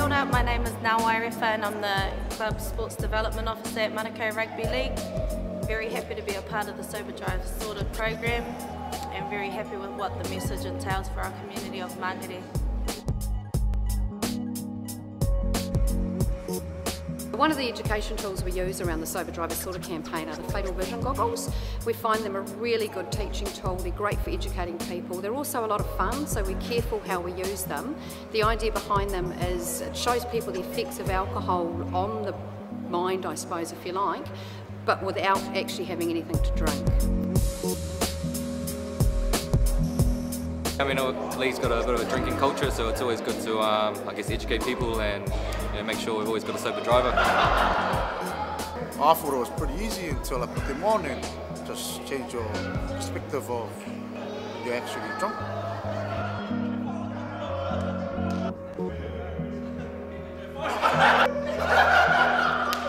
Ngā Wairewa and I'm the Club Sports Development Officer at Manukau Rugby League. Very happy to be a part of the Sober Driver Sorted program and very happy with what the message entails for our community of Mangere. One of the education tools we use around the Sober Driver Sorted campaign are the Fatal Vision goggles. We find them a really good teaching tool, they're great for educating people. They're also a lot of fun, so we're careful how we use them. The idea behind them is it shows people the effects of alcohol on the mind, I suppose, if you like, but without actually having anything to drink. I mean, Lee's got a bit of a drinking culture, so it's always good to, um, I guess, educate people and you know, make sure we've always got a sober driver. I thought it was pretty easy until I put them on and just change your perspective of you're actually drunk.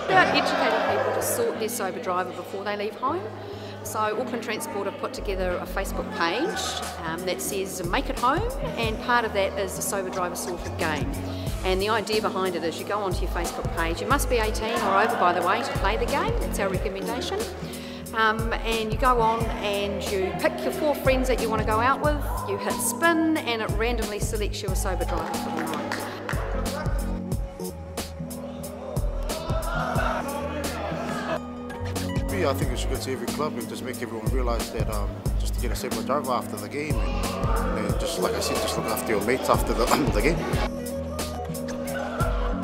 About educating people sort their sober driver before they leave home. So Auckland Transport have put together a Facebook page um, that says Make It Home and part of that is the Sober Driver Sorted game. And the idea behind it is you go onto your Facebook page, you must be 18 or over by the way to play the game, that's our recommendation. Um, and you go on and you pick your four friends that you want to go out with, you hit spin and it randomly selects you a sober driver for the night. I think we should go to every club and just make everyone realise that um, just to get a sober driver after the game and, and, just like I said, just look after your mates after the, the game.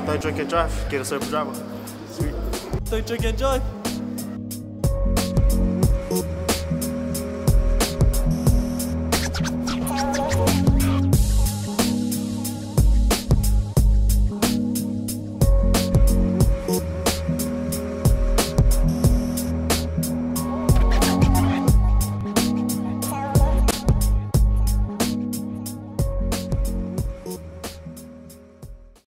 Don't drink and drive, get a sober driver. Sweet. Don't drink and drive,